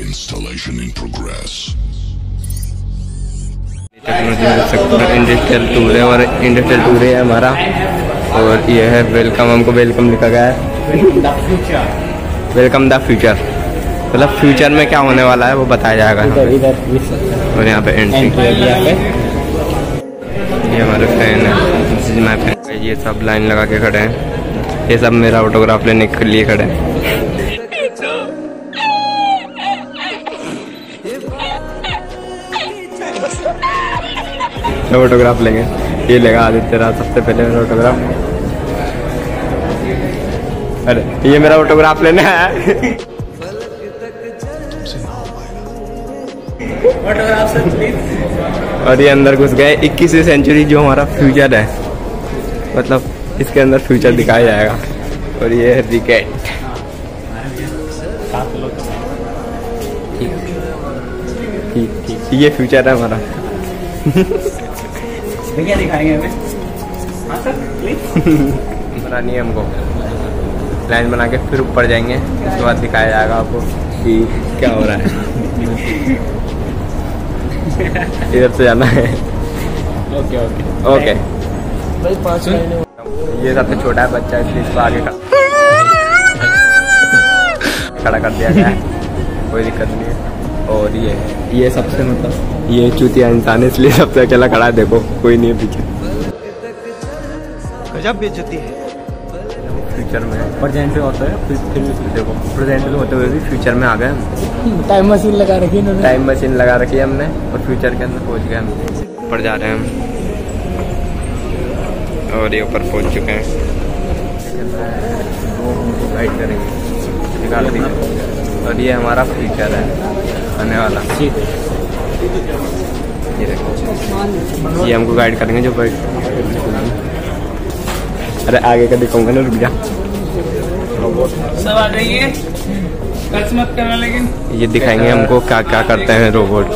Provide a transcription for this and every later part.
Installation in progress. Industrial tour है और industrial tour है हमारा। और ये है वेलकम हमको वेलकम लिखा गया है। वेलकम द फ्यूचर मतलब फ्यूचर में क्या होने वाला है वो बताया जाएगा और यहाँ पे एंट्री ये हमारे फ़ैन है। ये सब लाइन लगा के खड़े हैं। ये सब मेरा ऑटोग्राफ लेने के लिए खड़े हैं। सब ऑटोग्राफ लेंगे। ये लेगा आदित्य राज, सबसे पहले मेरा ऑटोग्राफ अरे, ये मेरा फोटोग्राफ लेना है और ये अंदर घुस गए। 21वीं सेंचुरी जो हमारा फ्यूचर है। मतलब इसके अंदर फ्यूचर दिखाया जाएगा। और ये है रिकेट ठीक ठीक ये फ्यूचर है हमारा। भैया दिखाएँगे हमें। हाँ सर बनानी है हमको। लाइन बना के फिर ऊपर जाएँगे उसके बाद दिखाया जाएगा आपको कि क्या हो रहा है। इधर से जाना है। ओके ओके ओके भाई पाँच ये सबसे छोटा है बच्चा इसलिए इसको आगे खड़ा खड़ा कर दिया गया है। कोई दिक्कत नहीं है। और ये ये सबसे मतलब। ये चूतिया इंसान है इसलिए सबसे अकेला खड़ा है देखो कोई नहीं है पीछे। गजब बेचती है। फ्यूचर में। प्रेजेंट पे होता है फिर फिर देखो प्रेजेंट में होते हुए भी फ्यूचर में आ गए टाइम मशीन लगा रखी है टाइम मशीन लगा रखी है हमने और फ्यूचर के अंदर पहुँच गए हम। ऊपर जा रहे हैं हम। और ये ऊपर पहुँच चुके हैं। गाइड करेंगे। निकाल देंगे। और ये हमारा फ्यूचर है। आने वाला। ये देखो। ये हमको गाइड करेंगे जो अरे आगे का दिखाऊँगा ना रुक जा। सब आ जाइए टच मत करना लेकिन। ये दिखाएँगे हमको क्या क्या करते हैं रोबोट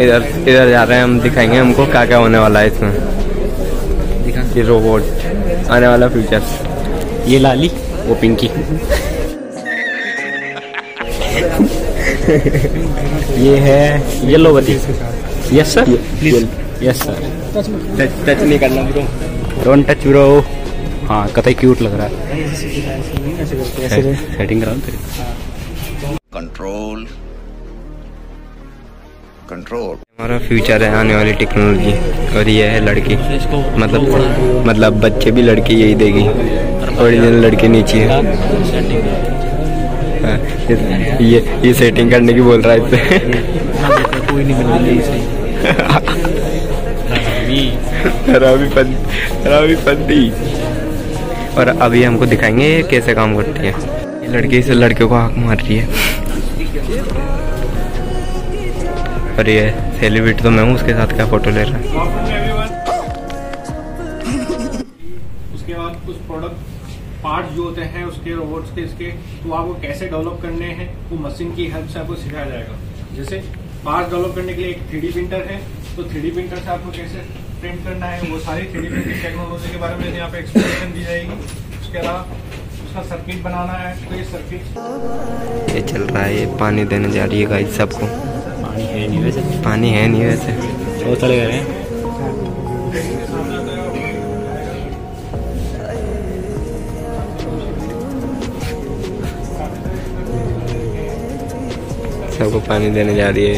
इधर इधर जा रहे हैं हम दिखाएँगे हमको क्या क्या होने वाला है इसमें। ये रोबोट आने वाला फ्यूचर ये लाली। वो पिंकी। ये है yellow येलोवती yes sir yes sir touch touch नहीं करना ब्रो डोंट टच ब्रो हाँ कतई क्यूट लग रहा है। सेटिंग करा। तेरी Control. Control. हमारा फ्यूचर है आने वाली टेक्नोलॉजी और ये है लड़की। मतलब मतलब बच्चे भी लड़की यही देगी। ओरिजिनल लड़के नीचे है। हाँ, ये- ये सेटिंग करने की बोल रहा है इससे कोई नहीं रवि रवि और अभी हमको दिखाएँगे कैसे काम करती है। लड़की से लड़कियों को आँख मार रही है। और ये सेलिब्रिटी तो मैं हूँ उसके साथ क्या फ़ोटो ले रहा है? पार्ट जो होते हैं उसके रोबोट्स के इसके तो आपको कैसे डेवलप करने हैं वो मशीन की हेल्प से आपको सिखाया जाएगा। जैसे पार्ट डेवलप करने के लिए एक थ्री प्रिंटर है तो थ्री प्रिंटर से आपको कैसे प्रिंट करना है वो सारी थ्री प्रिंटिंग टेक्नोलॉजी के बारे में यहाँ पे एक्सप्लेनेशन दी जाएगी। उसके अलावा उसका सर्किट बनाना है तो ये सर्किट ये चल रहा है ये पानी देने जा रही है गाइस सबको। पानी है नहीं वैसे। पानी है नहीं वैसे। वो चले गए हैं। सबको पानी देने जा रही है।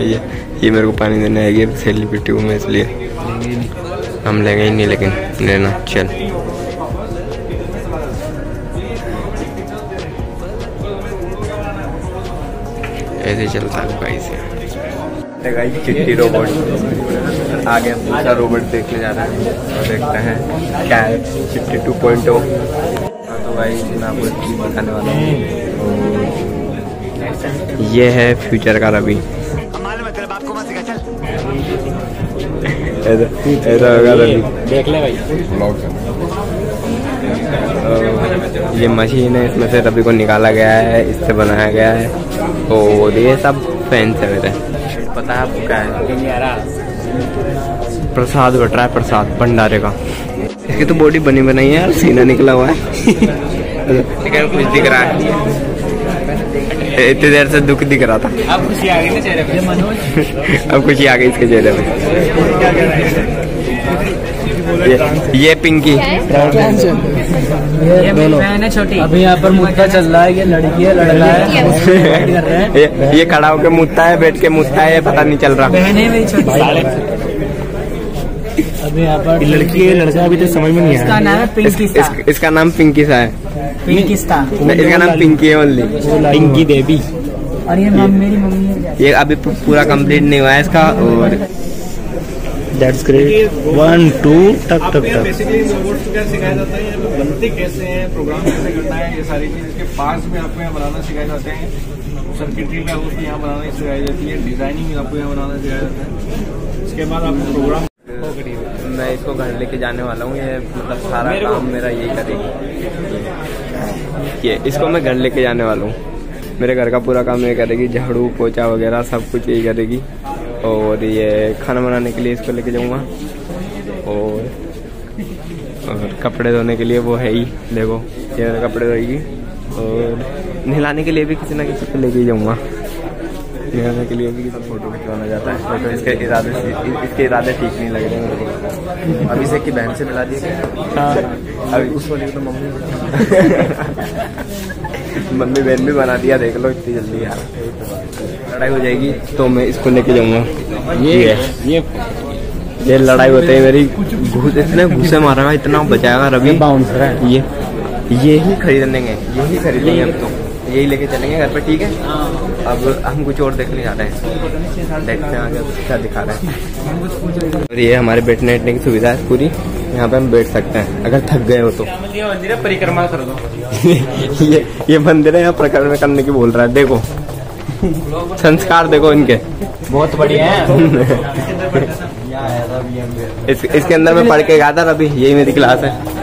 ये ये मेरे को पानी देने आएगी सेलिब्रिटी हूँ मैं इसलिए। हम लेंगे ही नहीं, लेकिन लेना, चल। ऐसे चलता है गाइस गाइस चिट्टी रोबोट आगे हम दूसरा रोबोट देखने जा रहे हैं। और देखते हैं क्या है। चिट्टी टू पॉइंट ओ तो भाई मैं आपको एक चीज़ बताने वाला हूँ। ये है फ्यूचर का रवि। ऐसा होगा रवि। देख ले भाई। ये मशीन है इसमें से रबी को निकाला गया है इससे बनाया गया है। और ये सब फैंस है मेरे पता है आपको क्या है? प्रसाद बट रहा है प्रसाद भंडारे का। इसकी तो बॉडी बनी बनाई है यार सीना निकला हुआ है। कुछ दिख रहा है। इतनी देर से दुख दिख रहा था। अब खुशी आ गई ना चेहरे पे? अब खुशी आ गई इसके चेहरे में ये, ये पिंकी। ये बहन है छोटी। अभी यहाँ पर मुद्दा चल रहा है ये लड़की है लड़का है वेट कर रहे हैं। ये, ये खड़ा होके मुद्दा है बैठ के मुद्दा है ये पता नहीं चल रहा। बहन है मेरी छोटी। अभी यहाँ पर लड़की है लड़का अभी तो समझ में नहीं आया। इसका नाम है इस, इस, इसका नाम पिंकी सा है। पिंकिस्ता नहीं, इसका नाम पिंकी है ओनली पिंकी देवी। और ये मम, मेरी मम्मी है। ये अभी पूरा कंप्लीट नहीं हुआ है इसका और दैट्स ग्रेट वन टू टक आपको टक यहाँ टक बेसिकली रोबोट्स को क्या सिखाया जाता है? यहाँ पे बनते कैसे हैं? प्रोग्राम कैसे करना है? ये सारी चीज़ इसके पार्ट्स में आपको यहाँ बनाना सिखाए जाते हैं। सर्किटरी में आपको यहाँ बनाना सिखाई जाती है। डिज़ाइनिंग आपको यहाँ बनाना सिखाया जाता है। इसके बाद आपको प्रोग्राम मैं इसको घर लेके जाने वाला हूँ। ये मतलब सारा काम मेरा यही करेगी। ये इसको मैं घर लेके जाने वाला हूँ। मेरे घर का पूरा काम ये करेगी। झाड़ू पोछा वगैरह सब कुछ यही करेगी। और ये खाना बनाने के लिए इसको लेके जाऊँगा। और और कपड़े धोने के लिए वो है ही, देखो, ये कपड़े धोएगी। और नहलाने के लिए भी किसी ना किसी को लेके जाऊँगा। नहलाने के लिए भी फ़ोटो खिंचवाना जाता है। तो इसके इरादे इसके इरादे ठीक नहीं लग रहे मेरे को अभिषेक की बहन से मिला दिया अभी उस वाली तो मम्मी मम्मी बहन भी बना दिया। देख लो इतनी जल्दी यार। लड़ाई हो जाएगी तो मैं इसको लेके जाऊँगा। ये ये। ये लड़ाई होते है मेरी घुस इतने घुसे मारेगा इतना बचाएगा रवि बाउंसर है। ये ये ही खरीदने गए। यही खरीदेंगे हम तो। यही लेके चलेंगे घर पे ठीक है? अब हम कुछ और देखने जा रहे हैं। देखते हैं आगे क्या दिखा रहे हैं। और ये हमारे बैठने बैठने की सुविधा है पूरी। यहाँ पे हम बैठ सकते हैं अगर थक गए हो तो। मंदिर है परिक्रमा कर दो ये ये मंदिर है यहाँ प्रकरण करने की बोल रहा है देखो। संस्कार देखो इनके। बहुत बढ़िया है। इस, इसके अंदर मैं पढ़ के गया था अभी यही मेरी क्लास है।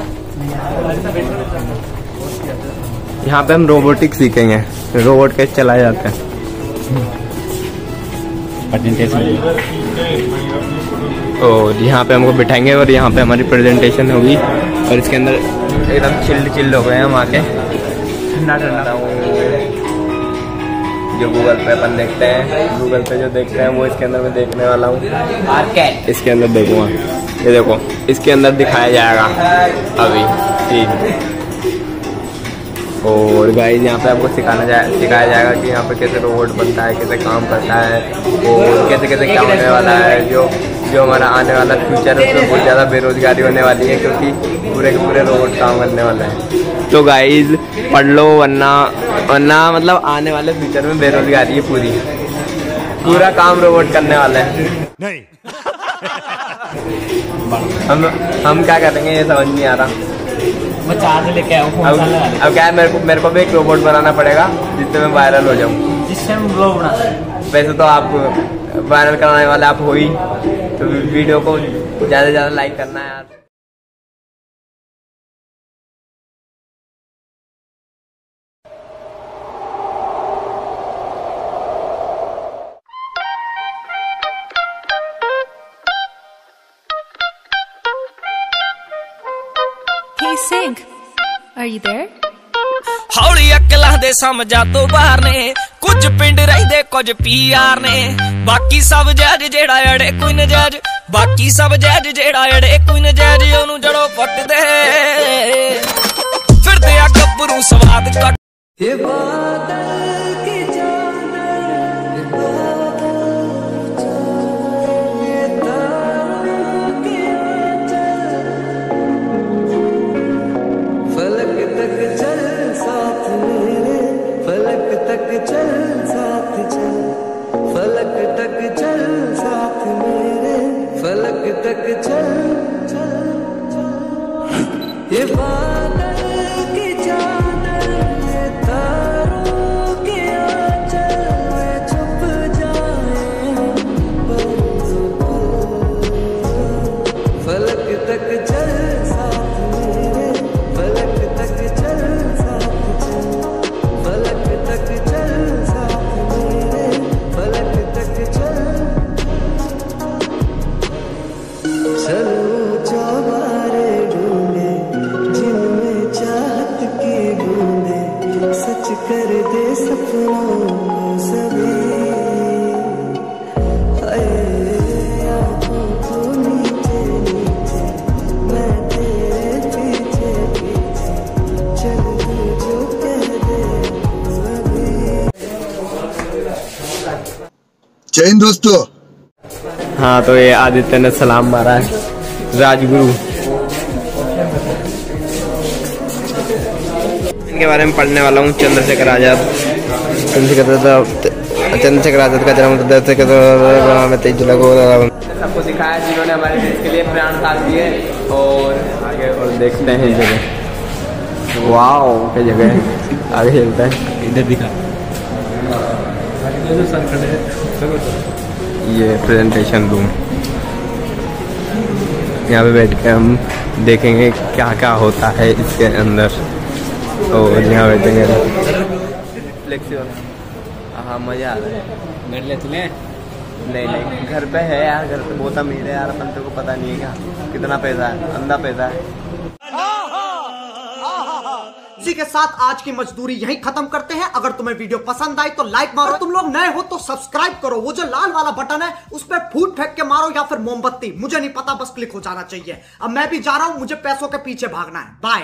यहाँ पे हम रोबोटिक सीखेंगे। रोबोट कैसे चलाए जाते हैं। और यहाँ पे हमको बिठाएँगे और यहाँ पे हमारी प्रेजेंटेशन होगी। और इसके अंदर एकदम चिल्ड चिल्ड हो गए हम आके। ठंडा ठंडा। जो गूगल पे अपन देखते हैं गूगल पे जो देखते हैं वो इसके अंदर मैं देखने वाला हूँ। इसके अंदर देखूँगा। ये देखो इसके अंदर दिखाया जाएगा। अभी ठीक। और गाइस यहाँ पे आपको सिखाना जाए सिखाया जाएगा कि यहाँ पे कैसे रोबोट बनता है कैसे काम करता है और कैसे कैसे क्या होने वाला है जो जो हमारा आने वाला फ्यूचर है उसमें बहुत ज़्यादा बेरोजगारी होने वाली है क्योंकि पूरे के पूरे रोबोट काम करने वाले हैं। तो गाइज़ पढ़ लो वरना वरना मतलब आने वाले फ्यूचर में बेरोजगारी है पूरी। पूरा काम रोबोट करने वाला है। नहीं। हम हम क्या करेंगे ये समझ नहीं आ रहा। मैं चार्ज लेके आया हूँ अब अब क्या है मेरे को मेरे को भी एक रोबोट बनाना पड़ेगा जिससे मैं वायरल हो जाऊँ। जिससे हम ब्लॉग बना वैसे तो आप वायरल कराने वाले आप हो ही। तो वीडियो को ज़्यादा से ज़्यादा लाइक करना है यार। Hey, Sync. Are you there? ਹੌਲੀ ਅਕਲਾਂ ਦੇ ਸਮਝਾ ਤੋਂ ਬਾਹਰ ਨੇ ਕੁਝ ਪਿੰਡ ਰਹਿੰਦੇ ਕੁਝ ਪੀਆਰ ਨੇ ਬਾਕੀ ਸਭ ਜੱਜ ਜਿਹੜਾ ਅੜੇ ਕੋਈ ਨਜਾਇਜ਼ ਬਾਕੀ ਸਭ ਜੱਜ ਜਿਹੜਾ ਅੜੇ ਕੋਈ ਨਜਾਇਜ਼ ਉਹਨੂੰ ਜੜੋ ਪੱਟਦੇ ਫਿਰਦੇ ਆ ਗੱਭਰੂ ਸਵਾਦ ਕੱਟ फलक कर दे सपनों को सभी। जय हिंद दोस्तों। हाँ तो ये आदित्य ने सलाम मारा है। राजगुरु। इनके बारे में पढ़ने वाला हूँ चंद्रशेखर आज़ाद। चंद्रशेखर चंद्रशेखर आज़ाद का जन्म में तेईस जुलाई को सबको दिखाया जिन्होंने हमारे देश के लिए प्राण त्याग दिए और आगे और देखते हैं जगह वाओ क्या जगह है। आगे चलता है। इधर दिखा। ये प्रेजेंटेशन रूम यहाँ पे बैठ के हम देखेंगे क्या क्या होता है इसके अंदर। और यहाँ बैठेंगे हाँ। मज़ा आ रहा है। घर ले तुले नहीं नहीं घर पे है यार घर पे बहुत अमीर है यार अपन को पता नहीं है क्या। कितना पैसा है अंधा पैसा है। इसी के साथ आज की मजदूरी यहीं खत्म करते हैं। अगर तुम्हें वीडियो पसंद आई तो लाइक मारो। तुम लोग नए हो तो सब्सक्राइब करो। वो जो लाल वाला बटन है उस पर फूट फेंक के मारो या फिर मोमबत्ती। मुझे नहीं पता बस क्लिक हो जाना चाहिए। अब मैं भी जा रहा हूँ मुझे पैसों के पीछे भागना है। बाय